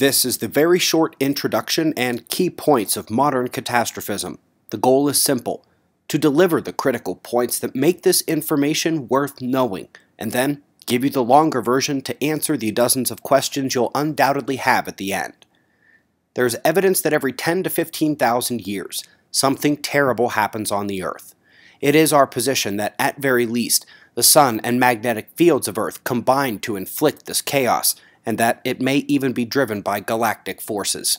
This is the very short introduction and key points of modern catastrophism. The goal is simple to deliver the critical points that make this information worth knowing, and then give you the longer version to answer the dozens of questions you'll undoubtedly have at the end. There is evidence that every 10 to 15,000 years, something terrible happens on the Earth. It is our position that, at very least, the Sun and magnetic fields of Earth combine to inflict this chaos, and that it may even be driven by galactic forces.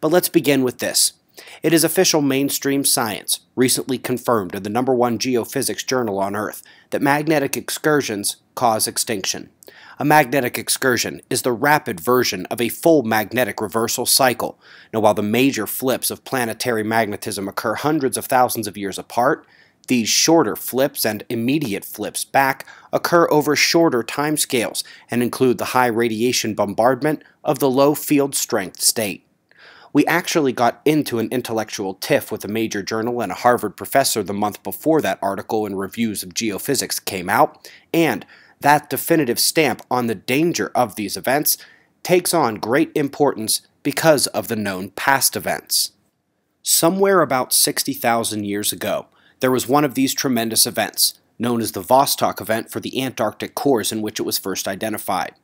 But let's begin with this. It is official mainstream science, recently confirmed in the number one geophysics journal on Earth, that magnetic excursions cause extinction. A magnetic excursion is the rapid version of a full magnetic reversal cycle. Now, while the major flips of planetary magnetism occur hundreds of thousands of years apart, these shorter flips and immediate flips back occur over shorter timescales and include the high radiation bombardment of the low field strength state. We actually got into an intellectual tiff with a major journal and a Harvard professor the month before that article in Reviews of Geophysics came out, and that definitive stamp on the danger of these events takes on great importance because of the known past events. Somewhere about 60,000 years ago, there was one of these tremendous events, known as the Vostok event for the Antarctic cores in which it was first identified.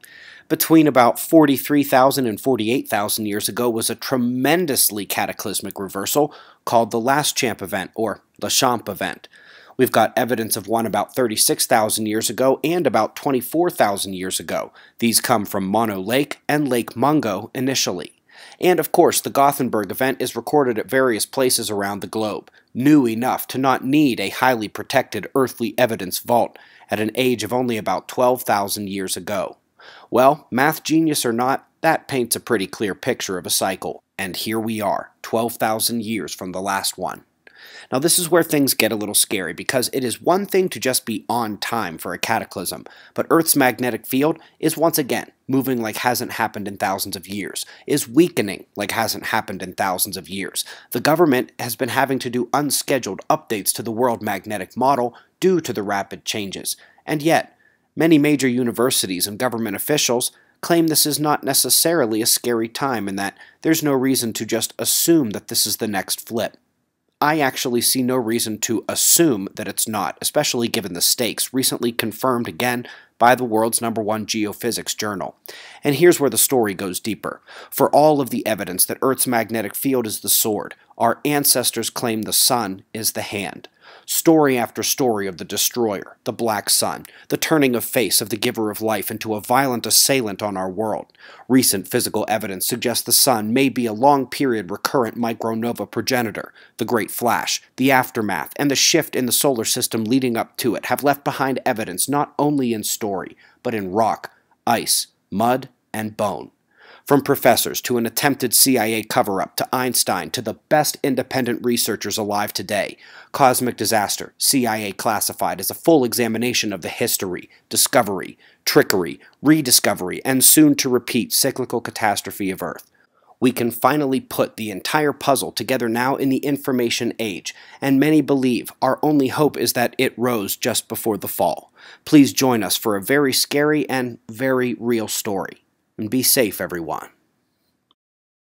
Between about 43,000 and 48,000 years ago was a tremendously cataclysmic reversal called the Laschamp event, or Laschamp event. We've got evidence of one about 36,000 years ago and about 24,000 years ago. These come from Mono Lake and Lake Mungo initially. And of course, the Gothenburg event is recorded at various places around the globe, new enough to not need a highly protected earthly evidence vault at an age of only about 12,000 years ago. Well, math genius or not, that paints a pretty clear picture of a cycle. And here we are, 12,000 years from the last one. Now, this is where things get a little scary because it is one thing to just be on time for a cataclysm, but Earth's magnetic field is once again moving like hasn't happened in thousands of years, is weakening like hasn't happened in thousands of years. The government has been having to do unscheduled updates to the world magnetic model due to the rapid changes, and yet, many major universities and government officials claim this is not necessarily a scary time and that there's no reason to just assume that this is the next flip. I actually see no reason to assume that it's not, especially given the stakes, recently confirmed again by the world's number one geophysics journal. And here's where the story goes deeper. For all of the evidence that Earth's magnetic field is the sword, our ancestors claim the sun is the hand story after story of the destroyer, the Black Sun, the turning of face of the giver of life into a violent assailant on our world. Recent physical evidence suggests the sun may be a long period recurrent micronova progenitor. The Great Flash, the aftermath, and the shift in the solar system leading up to it have left behind evidence not only in story, but in rock, ice, mud, and bone. From professors to an attempted CIA cover up to Einstein to the best independent researchers alive today, Cosmic Disaster, CIA classified as a full examination of the history, discovery, trickery, rediscovery, and soon to repeat cyclical catastrophe of Earth. We can finally put the entire puzzle together now in the information age, and many believe our only hope is that it rose just before the fall. Please join us for a very scary and very real story and be safe, everyone.